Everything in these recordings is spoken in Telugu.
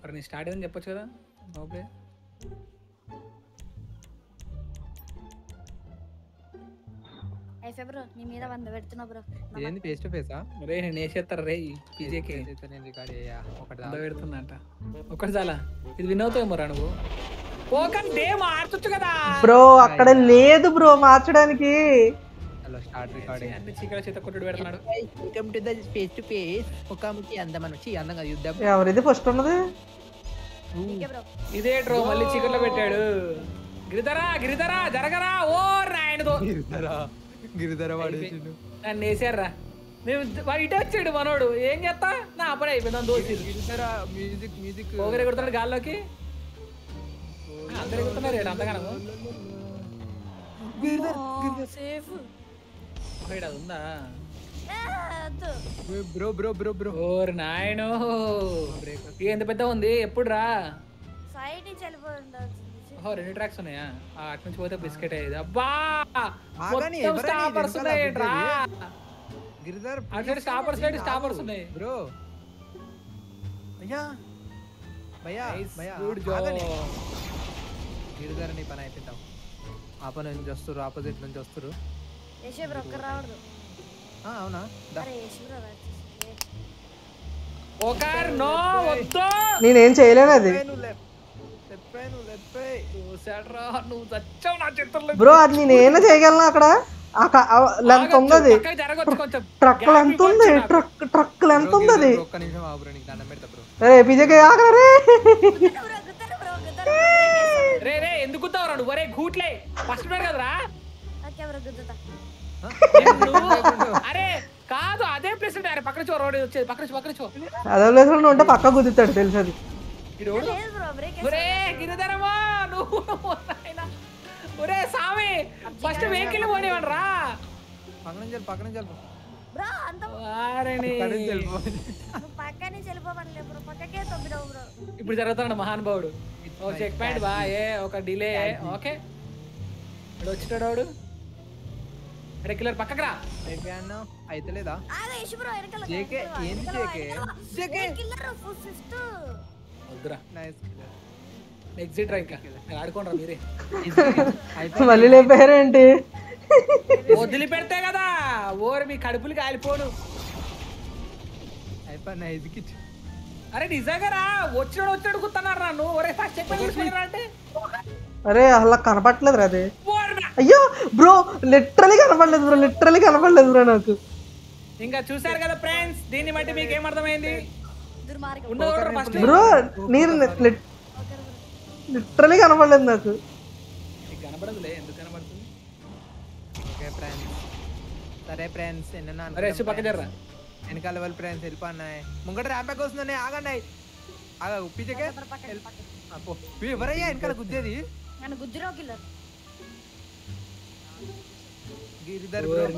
మరి నీ స్టార్ట్ ఏదని చెప్పొచ్చు కదా? ఓకే బ్రో నీ మీద వంద పెడుతున్నా బ్రో. ఏంది ఫేస్ టు ఫేసా రే నేను వేసేస్తారు రే పీజేకి నేను రికార్డ్ అయ్యా ఒకటి ఒకటి చాలా. ఇది విన్ అవుతావు మరా నువ్వు? పోకంటే మార్చొచ్చు కదా. బ్రో అక్కడ లేదు బ్రో మార్చడానికి. Hello start recording. అన్ని చీకల చేత కొట్టుడు పెడుతున్నాడు. Welcome to the face to face ముఖాముఖి అందమని వచ్చి అందంగా యుద్ధం. ఎవరిది ఫస్ట్ ఉన్నది? ఇదే ట్రో మళ్ళీ చీకట్లో పెట్టాడు. గిరిధరా గిరిధరా జరగరా ఓ రాయనతో గిరిధర గిరిధర వాడేసిండు. నన్ను వేసారా నేను వాడు ఇటే వచ్చాడు మనోడు. ఏం చేస్తా? నా అప్పుడే అయిపోయింది దోసి గిరిధర మ్యూజిక్ మ్యూజిక్. కొడుతున్నాడు గాల్లోకి. అందరు ఏడు అంతగానము. సేఫ్ పోయిడు అది ఉందా బ్రో బ్రో బ్రో బ్రో. ఓరి నాయనో. ఎంత పెద్ద ఉంది? ఎప్పుడు రా సైడ్ నుంచి వెళ్ళిపోతుండాల్సింది ఓహో రెండు ట్రాక్స్ ఉన్నాయా? ఆ, అటు నుంచి పోతే బిస్కెట్ అయ్యేది. అబ్బా! మొత్తం స్టాపర్స్ ఇది ఉన్నాయి వెనకాల ఏంట్రా గిరిధర్ అటు సైడ్ స్టాపర్స్ సైడ్ స్టాపర్స్ ఉన్నాయి. బ్రో. అయ్యా. భయ్యా భయ్యా. గిరిధర్ నీ పని అయిపోతాం ఆప నుంచి వస్తారు ఆపోజిట్ నుంచి వస్తారు ఒక్కరు అవునా రా. నేనేం చేయలేను అది బ్రో అది నేనేనా చేయగలను అక్కడ లెంత్ ఉంది అది ట్రక్ లెంత్ ఉంది ట్రక్ ట్రక్ లెంత్ ఉంది అది రే పిజకి ఆగరా రే రే రే ఎందుకు గుద్దావురా నువ్వు ఒరే గూట్లే ఫస్ట్ కదరా అరే కాదు అదే ప్లేస్ అరే పక్కన చో రోడ్ వచ్చేది. పక్కన చో పక్కన చో. అదే ప్లేస్లో ఉంటే పక్క కుదుతాడు తెలుసు అది ఇది రోడ్డు లేదు బ్రో బ్రేక్ ఒరే గిరిధరమా నువ్వు నాయనా. ఒరే సామి ఫస్ట్ వెహికల్ పోనివ్వండి రా పక్కన పక్కన. బ్రో అంత. పక్కన బ్రో పక్కకే తొమ్మిదవు బ్రో ఇప్పుడు జరుగుతున్నాడు మహానుభావుడు. ఓ చెక్ పాయింట్ బా ఏ ఒక డిలే ఓకే ఇప్పుడు వచ్చినాడు కిల్లర్ పక్కకు రా. అయిపోయా అన్న బ్రో వెనకాల జేకే, ఏంది జేకే? జేకే. వద్దురా. నైస్ ఎగ్జిట్ రా ఇంకా. ఆడుకోండి రా మీరే. మళ్ళీ లేపారేంటి? వదిలిపెడితే కదా ఓరు మీ కడుపులు కాలిపోను. అయిపోయి నైస్ అరే నిజంగా రా వచ్చినాడు వచ్చినాడు కుత్తన్నారు రా నువ్వు ఒరే ఫస్ట్ చెక్ పాయింట్ అంటే? అరే అలా కనపట్లేదు అది. ఓర్రా. అయ్యో బ్రో లిటరలీ కనపడలేదు బ్రో లిటరలీ కనపడలేదు బ్రో నాకు. ఇంకా చూసారు కదా ఫ్రెండ్స్ దీన్ని బట్టి మీకు ఏమర్థమైంది బ్రో నేను లిటరలీ కనపడలేదు నాకు. నీకు కనబడదులే ఎందుకు ఫ్రెండ్స్ సరే ఫ్రెండ్స్ ఎన్న పక్క జర్రా. వెనకాల వాళ్ళ ఫ్రెండ్స్ వెళ్ళిపోన్నాయి ముంగట ర్యాంప్ వస్తుంది ఆగండి ఆగా ఉప్పిచకే ఎవరయ్యా వెనకాల గుద్దేది? గుద్దురావు కిల్లర్.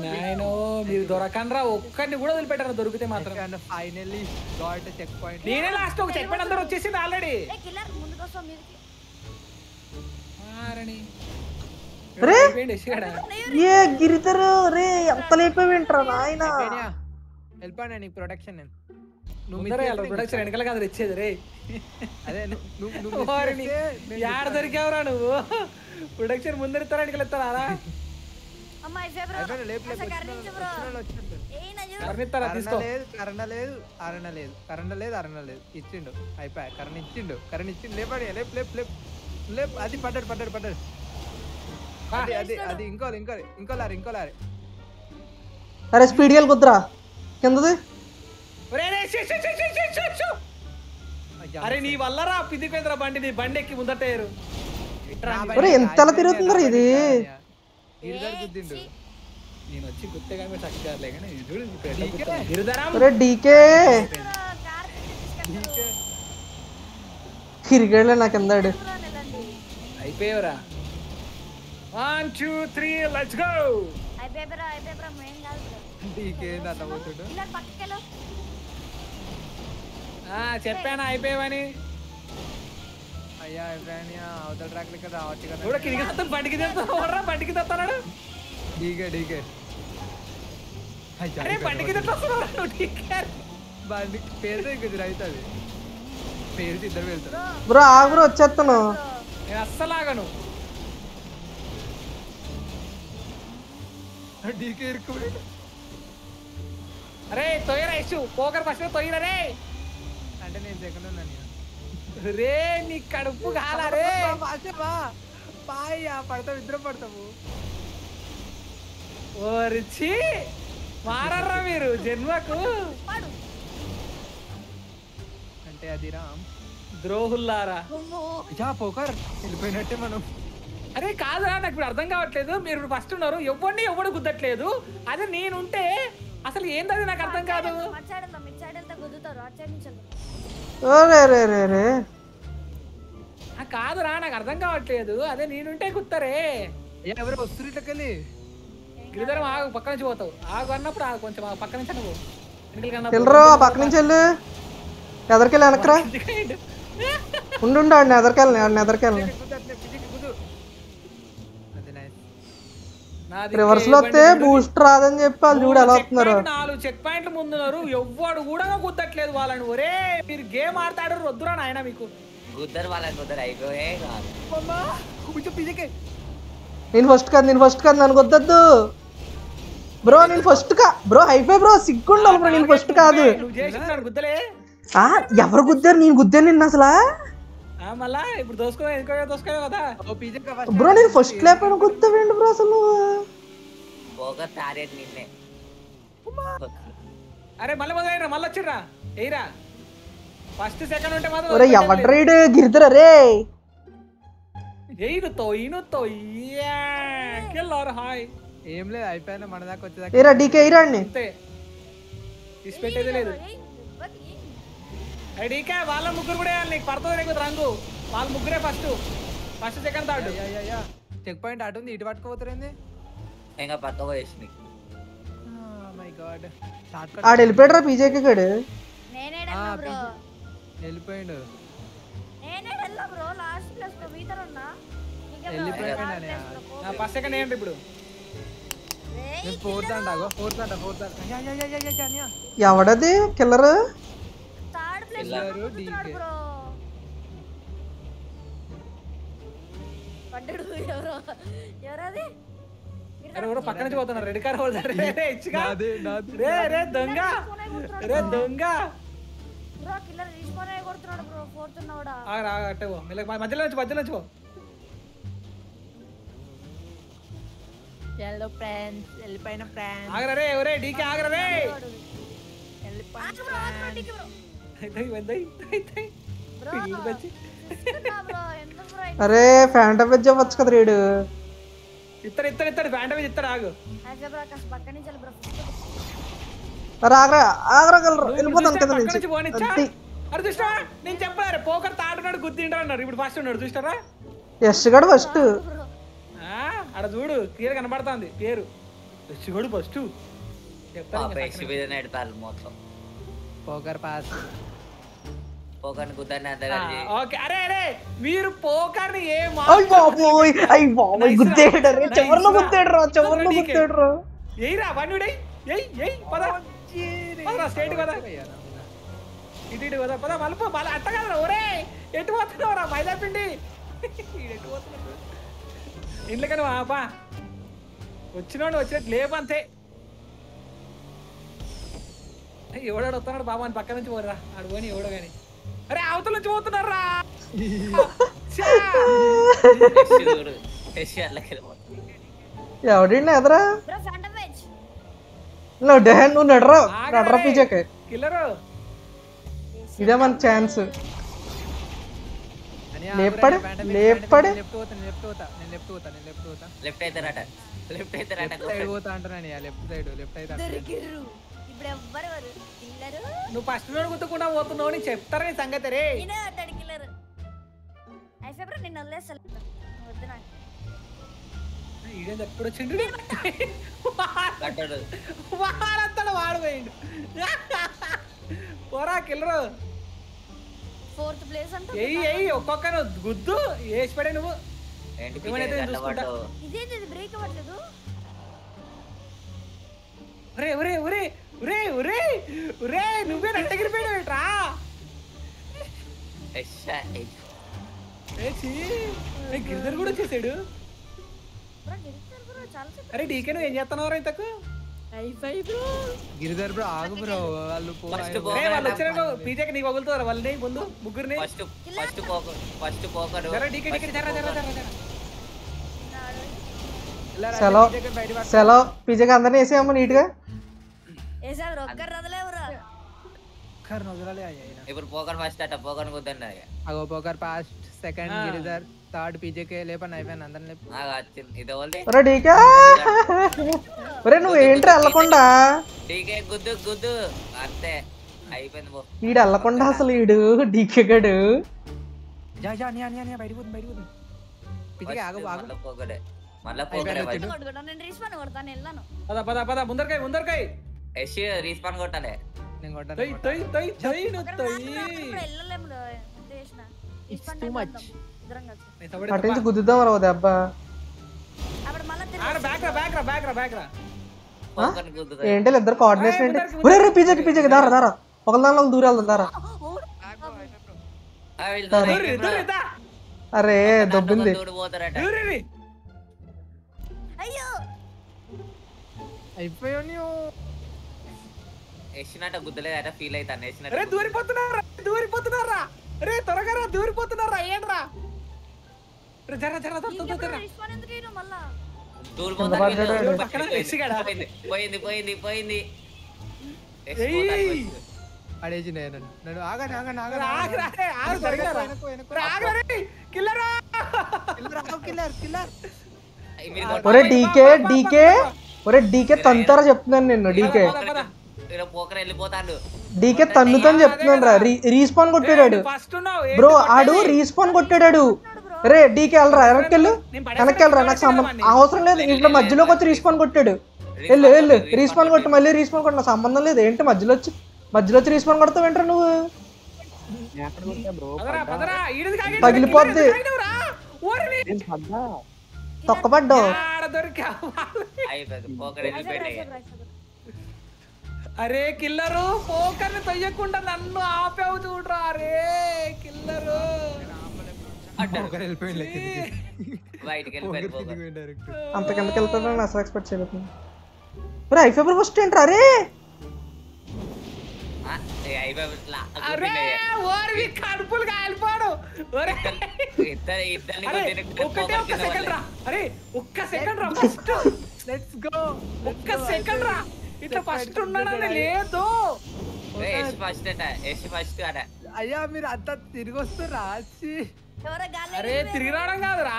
నాయనో మీరు దొరకండ్రా ఒక్కడిని కూడా వదిలిపెట్టారు దొరికితే మాత్రం. ఫైనల్లీ గాట్ చెక్ పాయింట్ నేనే లాస్ట్ ఒక చెక్ పాయింట్ అందరూ వచ్చేసింది ఆల్రెడీ ఏ గిరిధరు రే ఎంత లేపేవింట్రా నాయన? వెళ్ళిపోయినా నీకు ప్రొటెక్షన్ నేను. నువ్వు ప్రొడక్షన్ వెనకాల కాదు ఇచ్చేది రే. అదే నువ్వు యాడ దొరికావురా నువ్వు? ప్రొడక్షన్ ముందర ఇస్తారా వెనకాల ఇస్తారా కరణ్ లేదు కరణ లేదు అరణ లేదు కరణ లేదు అరణ లేదు. ఇచ్చిండు. అయిపోయా కరణ ఇచ్చిండు కరణ ఇచ్చిండు. లేపడి లేపు లేపు లేపు. లేపు అది పడ్డాడు పడ్డాడు పడ్డాడు. అది అది అది ఇంకో ఇంకో ఇంకో లారీ ఇంకో లారీ అరే స్పీడ్ వెళ్ళి కుద్దురా కిందది. అరే నీ వల్లరా పిదిపోయిందిరా బండి నీ బండి ఎక్కి ముందటేరు నా ఒరే, బండి ఎంతలా తిరుగుతుందిరా ఇది? బండి కాదు. గిరిధర్ గుద్దిండు నేను వచ్చి గుర్తే కానీ మీరు కానీ చూడు డీకే. గుర్తుంది. గిరిధరం అరే డీకే కార్ తీసుకెళ్ళి డీకే. కిరికెళ్ళే నా కిందాడు బ్రో నిలండి అయిపోయావురా one two three let's go మేం కాదు డీకే పోతుండు పక్కకెళ్ళు చెప్పాను అయిపోయావని అయ్యా ఎప్పుడైనా అవతల ట్రాక్ లెక్క రావచ్చు కదా. కూడా కిరిగి బండికి తెస్తాను బండికి తెస్తాడు డీకే డీకే. అరే బండి కింద ఎట్లా వస్తున్నావురా నువ్వు టీకే? బండి పేరు దగ్గర అవుతుంది పేరు ఇద్దరు వెళ్తారు. బ్రో ఆగు బ్రో వచ్చేస్తాను నేను అస్సలు ఆగను డీకే ఇరుక్కుపోయాడు. అరే తొయ్యరా ఇష్యూ పోకర్ ఫస్ట్ తొయ్యరా రే. అంటే నేను సెకండ్ ఉన్నాను. రే నీ కడుపు కాలా రే. బాయ్యా పడతావు ఇద్దరం పడతావు ఓరిచి మారర్రా మీరు జన్మకు. పాడు. అంటే అది రామ్ ద్రోహుల్లారా. పోకర్ వెళ్ళిపోయినట్టే మనం. అరే కాదురా నాకు ఇప్పుడు అర్థం కావట్లేదు. మీరు ఫస్ట్ ఉన్నారు. ఎవరిని ఎవడు గుద్దట్లేదు? అదే నేనుంటే అసలు ఏందది నాకు అర్థం కాదు. కాదురా నాకు అర్థం కావట్లేదు. అదే నేనుంటే గుత్తరే ఏ, ఎవరు వస్తున్నారు ఇట్లకెళ్ళి? గిరిధరం ఆగు పక్క నుంచి పోతావు. ఆగు అన్నప్పుడు ఆగు కొంచెం పక్క నుంచి. వెళ్ళరు ఆ పక్క నుంచి వెళ్ళు. ఎదరికెళ్ళి వెనకరా? ఉండు ఎదరికెళ్ళి ఎదరికెళ్ళి కుదు, అట్లే పిచ్చికి కుదు. అది nice. నాది రివర్స్లో వస్తే బూస్ట్ రాదని చెప్పి వాళ్ళు చూడు ఎలా వస్తున్నారు. నాలుగు చెక్ పాయింట్లు ముందున్నారు ఎవ్వడు కూడా గుద్దట్లేదు వాళ్ళని. ఒరే మీరు గేమ్ ఆడతాడు వద్దురా నాయన మీకు. గుద్దరు వాళ్ళని గుద్దరు అయిపోయే. నేను ఫస్ట్ కాదు నేను ఫస్ట్ కాదు నన్ను వద్దద్దు బ్రో నేను ఫస్ట్ కా? బ్రో హైఫై బ్రో సిగ్గుండాలి బ్రో నేను ఫస్ట్ కాదు. నువ్వు చేసినాడు గుద్దలే. ఆ ఎవరు గుద్దారు? నేను గుద్దాను నిన్న అసలు. మళ్ళా ఇప్పుడు దోసుకో ఇంకో దోసుకో కదా ఓ పిచ్చికి first బ్రో నేను ఫస్ట్ లేకపోయినా గుద్దావేంటి బ్రో అసలు పోక తారేది నిన్నే అరే మళ్ళీ మొదలైన మళ్ళీ వచ్చిర్రా ఎయిరా ఫస్ట్ సెకండ్ ఉంటే మాత్రం ఒరే ఎవడు రైడ్ గిరిదరా రే ఎయినుతో ఈనుతో కిల్లర్ హాయ్ ఏం లేదు అయిపోయినా మన దాకా వచ్చేదాకా ఏరా డీకే ఇరాడిని అంతే తీసి పెట్టేది లేదు ఏయ్, దెబ్బకి ఏయ్. ఐడీకే వాళ్ళ ముగ్గురు కూడా వేయాలి నీకు. పడుతుంది నీకు రంగు. వాళ్ళ ముగ్గురే first first second third yeah, yeah, yeah. Checkpoint అటు ఉంది ఇటు పట్టుకోపోతారేంది ఇంకా పక్క పోయేసి మై గాడ్ షార్ట్ ఆడు వెళ్ళిపోయాడు. రా పీజేకి గడు వెళ్ళిపోయిండు. ఫస్ట్ సెకండ్ ఏంటి ఇప్పుడు? ఫోర్త్ ఫోర్త్ అంట ఫోర్త్ అంట yeah, yeah, yeah, yeah, yeah, yeah, yeah. ఎవడది? Killer DK. Bro. పడ్డాడు ఎవరో ఎవరది? ఎవరో పక్క నుంచి పోతున్నారు రెడ్ కార్ పోతున్నారు రే, రే, ఇచ్చిగా. నాదే, నాదే. రే రే దొంగ. రే దొంగ. బ్రో కిల్లర్ తీసుకొని కొడుతున్నాడు బ్రో ఫోర్త్ ఉన్నవాడా ఆగరా ఆగ, అట్టే పో. మెల్లగా మ- మధ్యలో నుంచి మధ్యలో నుంచి పో. హలో ఫ్రెండ్స్ వెళ్ళిపోయిన ఫ్రెండ్స్ ఆగరా రే ఒరే డీకే ఆగరా రే. వెళ్ళిపోయిన అరే ఫ్యాంటా చెప్పొచ్చు కదా రీడు. ఇత్తడు ఇత్తడు ఇత్తడు మీద ఇత్తడు ఆగు. ఆగరా వెళ్ళిపోతాను కదా నుంచి. అరే చూసినా? నేను చెప్పారు పోకర్ తాడున్నాడు అన్నారు ఇప్పుడు ఫస్ట్ ఉన్నాడు చూస్తారా యష్ గడు ఫస్ట్ బ్రో ఆ, ఆడ చూడు క్లియర్ కనబడుతుంది పేరు. ఫస్ట్ చెప్తాను పోకర్ పాస్. కలిసి ఓకే. అరే అరే మీరు పోకర్ని ఏ అయ్యి బాబోయ్ అయ్యి బాబోయ్ గుద్దేడు రే. చివర్లో గుద్దేడు రా చివర్లో గుద్దేడు రా. ఎయిరా బండి ఎయ్ ఎయ్ పద. పదరా స్ట్రైట్ పద. ఇటు ఇటు పద పద మలుపు మళ్ళీ అట్ట కదరా ఒరే. ఎటు పోతున్నావు రా మైదా పిండి ఈడు ఎటు పోతున్నాడు? ఇంట్లోకని ఆపా వచ్చినోడు వచ్చినట్టు లేపు అంతే. ఏయ్, ఎవడాడు వస్తున్నాడు బాబా అని పక్క నుంచి పోరా. ఆడు పోని ఎవడో కానీ అరే అవతల నుంచి పోతున్నారా? ఛా! చూడు యశ్ అట్లకి వెళ్ళిపోతుంది ఎవడండి ఎదరా? బ్రో ఫాంటమ్ వెజ్ నువ్వు డెహ నువ్వు నడరా ఆగరా నడరా రే. పీజేకి. కిల్లరు. ఇదే మన ఛాన్స్ లేపడు, లేపడు. లెఫ్ట్ పోతా నేను లెఫ్ట్ పోతా నేను లెఫ్ట్ పోతా నేను లెఫ్ట్ పోతా. లెఫ్ట్ అవుతారట లెఫ్ట్ అవుతారట లెఫ్ట్ సైడ్ పోతా అంటున్నాను లెఫ్ట్ సైడ్ లెఫ్ట్ అయితే దొరికిర్రు. ఇప్పుడు ఎవ్వరు కిల్లరు? నువ్వు ఫస్ట్ నోడు గుర్తుకుండా పోతున్నావు అని చెప్తారా నీ సంగతి రే? నేనే వద్దాడు కిల్లరు. అయితే బ్రో వద్దు నాకు. ఈడేం ఎప్పుడు వచ్చిండు కట్టడు వాడంతాడు వాడు పోయిండు పోరా కిల్లరు. ఫోర్త్ ప్లేస్ అంటే ఎయ్యి ఎయ్యి ఒక్కొక్కరు గుద్దు వేసి పడే నువ్వు ఇదేంటి ఇది? బ్రేక్ అవ్వట్లేదు? ఒరే ఒరే ఒరే ఒరే ఒరే ఒరే నువ్వే నట్టగిరిపోయాడు ఏంట్రా ఎస్సా ఎస్. ఏ. చీ. ఏ గిరిధర్ కూడా వచ్చేసాడు. అరే డీకే నువ్వు ఏం చేస్తున్నావు ఇంతకు? గిరిధర్ బ్రో ఆగు బ్రో వాళ్ళు వాళ్ళు వచ్చారు పీజేకి నీకు వగులుతారు వాళ్ళని ముందు ముగ్గురిని. ఫస్ట్ ఫస్ట్ పోక ఫస్ట్ పోకడు. డీకే డీకే జర జర జర? సెలవు. సెలవు పిజ్జాకి అందరినీ వేసేయమ్మ నీట్గా వేసా బ్రో ఒక్కరు రదలే బ్రో ఒక్కరిని వదలాలి. ఇప్పుడు ఫస్ట్ కుద్దండి అగో poker first second. Giridhar third పీజేకే లేపని అయిపోయాను అందరిని లేపు. డీకా! నువ్వు ఏంట్రా వెళ్ళకుండా? టీకే గుద్దు గుద్దు. అంతే. అయిపోయింది ఈడు వెళ్ళకుండా అసలు ఈడు డీకే గడు. మళ్ళా ముందరకాయ ముందరకాయ. రీస్పాన్ కొట్టాలి. నేను వెళ్ళలేము చేసినా. టైం అటు నుంచి తప్ప. గుద్దుదాం రా ఓ దెబ్బ అప్పుడు మళ్ళీ ఆడ బ్యాక్ రా బ్యాక్ రా బ్యాక్ రా బ్యాక్ రా. పోకడు గుద్దు ఏంటి ఇద్దరు కోఆర్డినేషన్ ఏంటి? ఒరే రే దారా దారా. ఒక దానిలో దూరం. వెళ్దాం దారా అరే దొబ్బింది. అయిపోయావు వేసినట్ట గుద్దలేదట ఫీల్ అవుతాను అరే వేసినట్టు దూరిపోతున్నారా? దూరిపోతున్నారా? అరే త్వరగా రా దూరిపోతున్నారా? ఏంట్రా రే జర జర? పోయింది పోయింది పోయింది. పడేసి నేను నన్ను ఆగండి ఆగండి రే, ఆగండి. ఆగురా, రే, ఆగు, జరిగినారా? వెనక్కు, వెనక్కు. రే, ఆగురా, రే, కిల్లరా కిల్లర్, ఆగు, కిల్లర్, కిల్లర్. అయ్ మీరు ఒరే కొట్టండి. DK DK. ఒరే డీకే తంతారా చెప్తున్నాను నిన్ను డీకే. పోకర వెళ్ళిపోతాడు. డీకే తన్నుతని చెప్తున్నాను రా రీస్పాన్ కొట్టాడు బ్రో ఆడు రీస్పాన్ కొట్టాడు రే డీకే వెళ్ళరా వెనక్కి వెళ్ళు. వెనక్కి వెళ్ళరా నాకు సంబంధం అవసరం లేదు. ఇంట్లో మధ్యలోకి వచ్చి రీస్పాన్ కొట్టాడు. వెళ్ళు వెళ్ళు. రీస్పాన్ కొట్టు మళ్ళీ రీస్పాన్ కొట్టు. నాకు సంబంధం లేదు. ఏంటి మధ్యలో వచ్చి? మధ్యలో వచ్చి రీస్పాన్ కొడతావు ఏంట్రా నువ్వు? పగిలిపోద్ది. ఈడిది అరే కిల్లరు పోకర్ని తొయ్యకుండా నన్ను ఆపావు చూడరా. అరే కిల్లరు. అంత కిందకి. వెళ్తానని అసలు ఎక్స్పెక్ట్ చేయలేదు. రే ఐఫీబర్ ఫస్ట్ ఏంట్రా? అరే! కడుపులు కాలిపోడు ఒక్క సెకండ్ రా. ఫస్ట్. ఒక్క సెకండ్ రా. ఇట్లా ఫస్ట్ ఉన్నాడని లేదు. ఫస్ట్ అట ఎస్ ఫస్ట్ అయ్యా మీరు అంతా తిరిగి వస్తుర్రా వచ్చి ఎవరో గాలి అరే తిరిగి రావడం కాదురా.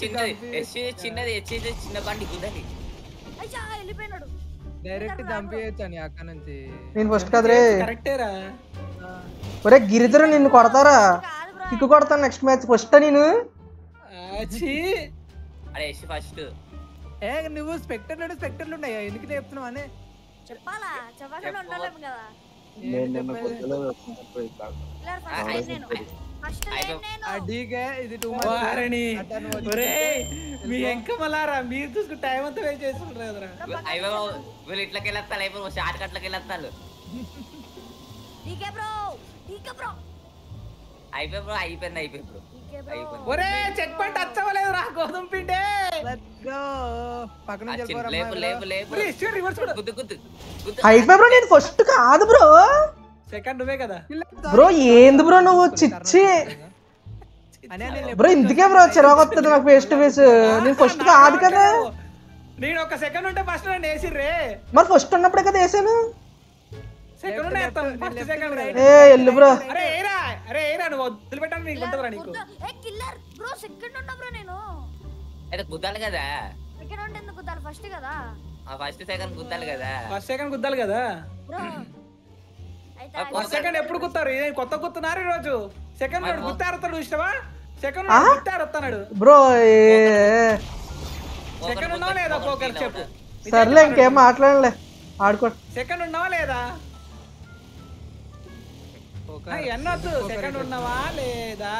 చిన్నది చంపి- ఎస్ చిన్నది ఎస్ చిన్న బండి వెళ్ళిపోయినాడు. డైరెక్ట్ చంపేయచ్చని అక్కడ నుంచి. నేను ఫస్ట్ కదరే. కరెక్టేరా ఒరే గిరిధరు నిన్ను కొడతారా? కిక్కు కొడతాను నెక్స్ట్ మ్యాచ్ ఫస్ట్ నేను? ఆచి అరే ఎస్ ఫస్ట్ ఏ నువ్వు స్పెక్టర్లు స్పెక్టర్లు ఉన్నాయా ఎందుకు చెప్తున్నావు అనే చెప్పాలా? చెప్పకుండా ఉండలేము కదా. మీరు టైం అంతా వేస్ట్ వీళ్ళు ఇట్లకి వెళ్ళేస్తారు అయిపోయి షార్ట్ కట్లకి వెళ్ళేస్తారు అయిపోయి బ్రో అయిపోయింది అయిపోయి బ్రో. ఒరే చెక్ పాయింట్ వచ్చవలేదురా గోధుమ పిండే. బ్రో. నేను ఫస్ట్ కాదు బ్రో సెకండ్ నువ్వే కదా. బ్రో ఏంది బ్రో నువ్వు? చిచ్చి. బ్రో ఇందుకే బ్రో చిరాకు వస్తుంది నాకు ఫేస్ టు ఫేస్ నేను ఫస్ట్ కాదు కదా. నేను ఒక సెకండ్ ఉంటే ఫస్ట్ నన్ను వేసిర్రే. మరి ఫస్ట్ ఉన్నప్పుడే కదా వేసాను? సెకండ్ ఏ ఎల్లు బ్రో. అరే ఏరా అరే ఏరా నువ్వు వదిలిపెట్టాను నీకు ఉంటుందిరా నీకు. ఏ కిల్లర్ బ్రో సెకండ్ ఉన్నా బ్రో నేను. అయితే గుద్దాలి కదా. సెకండ్ ఉంటే ఎందుకు కుద్దాలి ఫస్ట్ కదా. ఆ ఫస్ట్ సెకండ్ గుద్దాలి కదా. ఫస్ట్ సెకండ్ గుద్దాలి కదా. బ్రో. ఫస్ట్ సెకండ్ ఎప్పుడు గుత్తారు? కొత్త గుర్తున్నారు ఈ రోజు సెకండ్ వాడు గుత్తారుతాడు ఇష్టమా? సెకండ్? గుత్తారుతాడు బ్రో ఏ సెకండ్ ఉన్నావా లేదా? పోకర్ చెప్పు. సర్లే ఇంకేం మాట్లాడలే. ఆడుకో. సెకండ్ ఉన్నావా లేదా? ఎన్నొద్దు సెకండ్ ఉన్నావా లేదా?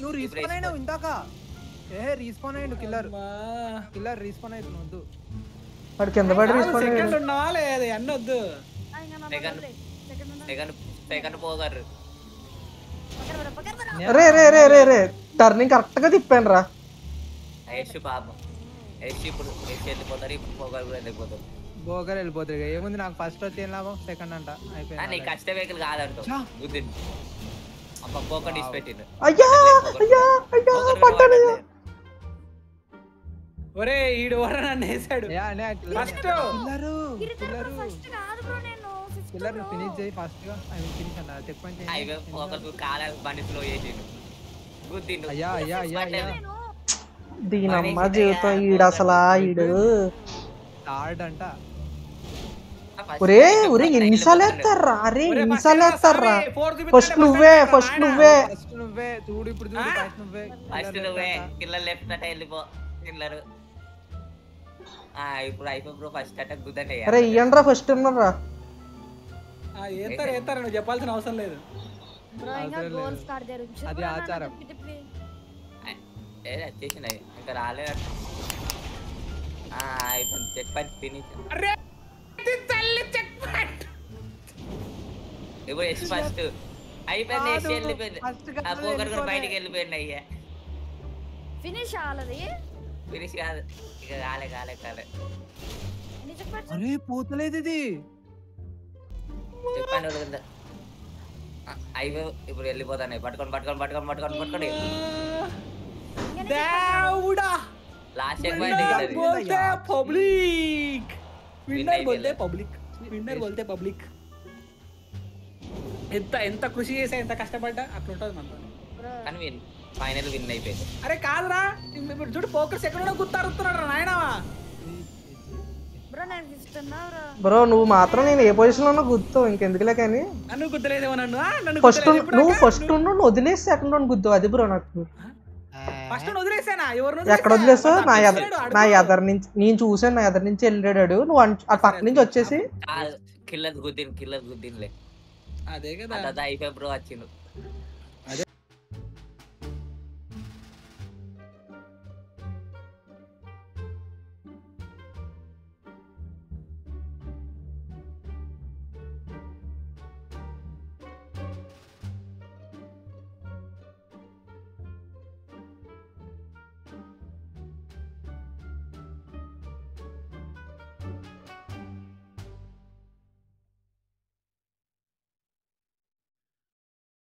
నువ్వు రీస్పాన్ అయినావు ఇందాక. ఏ రీస్పాన్ అయ్యిండు కిల్లర్ రీస్పాన్ వద్దు. వాడు కింద పడి కాదు, రెస్పాండ్ సెకండ్ ఉన్నావా లేదు? సెకండ్. సెకండ్ పోగారు. రే రే రే రే రే. టర్నింగ్ కరెక్ట్గా తిప్పాను రా యశ్ పాపం. యశ్ ఇప్పుడు యశ్ వెళ్ళిపోతారు ఇప్పుడు పోగారు కూడా వెళ్ళిపోతారు బోకర్ వెళ్ళిపోతుంది. ఏముంది నాకు ఫస్ట్ వచ్చి ఏం లాభం? సెకండ్ అంట. అయిపోయింది కష్ట వెహికల్ కాదంటూ. చా. గుద్దింది. అమ్మ పోక డిస్ పెట్టిండు. అయ్యా! అయ్యా! అయ్యా! పట్టానయ్యా ఒరే ఈడు ఎవరు నన్ను వేసాడు. First bro. ఫినిష్ చేయి ఫస్ట్గా. I mean finish check point ఒకరికి కాల బండి స్లో చేసిండు. గుద్దిండు. అయ్యా అయ్యా అయ్యా అయ్యా. నేను దీనమ్మ జీవితం ఈడు అసలా ఈడు. థర్డ్ అంట. ఒరే ఒరే ఎన్నిసార్లు వేస్తారా అరే ఎన్నిసార్లు వేస్తారా ఫస్ట్ నువ్వే ఫస్ట్. నువ్వే ఫస్ట్ నువ్వే చూడు ఇప్పుడు చూడు ఆ? ఫస్ట్ నువ్వే ఫస్ట్ కిల్లర్ నువ్వే left అంట. కిల్లర్ లెఫ్ట్ అట వెళ్ళిపో కిల్లర్ ఆ ఇప్పుడు ఫస్ట్ అరే ఇయ్యండ్రా ఫస్ట్ ఉన్నారా ఆ, నువ్వు చెప్పాల్సిన అవసరం లేదు అది ఆచారం. ఏ ఇంకా రాలేదు ఆ చెక్ అరే ఇది తల్లి చెక్ పాయింట్ ఇప్పుడు ఎస్ ఫస్ట్ అయిపోయింది ఎస్ వెళ్ళిపోయింది. ఆ పోకర్ కూడా బయటికి వెళ్ళిపోయింది అయ్యా. ఫినిష్ కాలది ఫినిష్ కాదు. ఇక కాలే కాలే కాలే. అరే పోతలేదు ఇది. చెప్పాను అయిపో ఇప్పుడు వెళ్ళిపోతాను. పట్టుకొని పట్టుకొని పట్టుకొని పట్టుకొని పట్టుకొని దేవుడా! Last check point public winner బోల్తే పబ్లిక్ విన్నర్ బోల్తే పబ్లిక్ ఎంత ఎంత కృషి చేసా ఎంత కష్టపడ్డా అట్లా ఉంటుంది బ్రో కానీ విన్ ఫైనల్ విన్ అయిపోయింది. అరే కాదురా ఇప్పుడు చూడు పోకర్స్ ఎక్కడ గుర్తారుతున్నాడు నాయనవా బ్రో నువ్వు మాత్రం నేను ఏ పొజిషన్లో ఉన్నా గుర్తు ఇంకెందుకులే కానీ. ఫస్ట్ నువ్వు? ఫస్ట్ ఉండు నువ్వు వదిలేసి సెకండ్ ఉండి గుద్దు అది బ్రో నాకు. ఫస్ట్ నువ్వు వదిలేసానా? ఎవరు ఎక్కడ వదిలేసా నా ఎదర్ నా ఎదర్ నుంచి నేను చూసాను నా ఎదర్ నుంచి వెళ్ళాడు. నువ్వు ఆ పక్క నుంచి వచ్చేసి. కిల్లర్ గుద్దిన్ కిల్లర్ గుద్దిన్లే అదే కదా అదా అయిపోయి బ్రో వచ్చిండు